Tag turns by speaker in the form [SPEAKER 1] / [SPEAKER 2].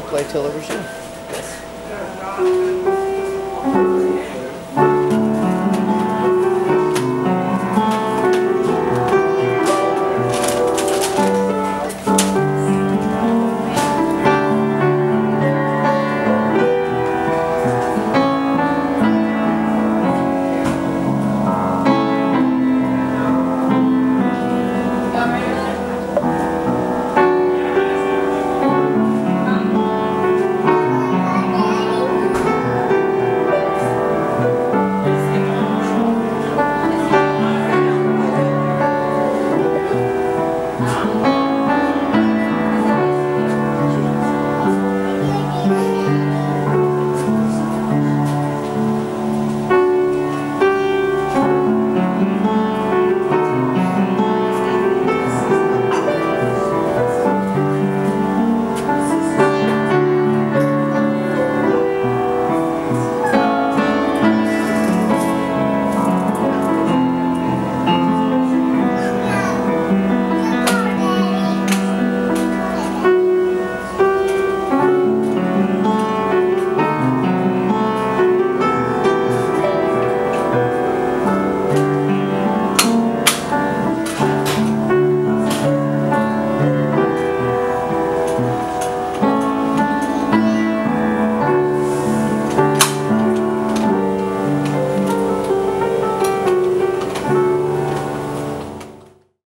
[SPEAKER 1] you play television?
[SPEAKER 2] Yes. Mm-hmm.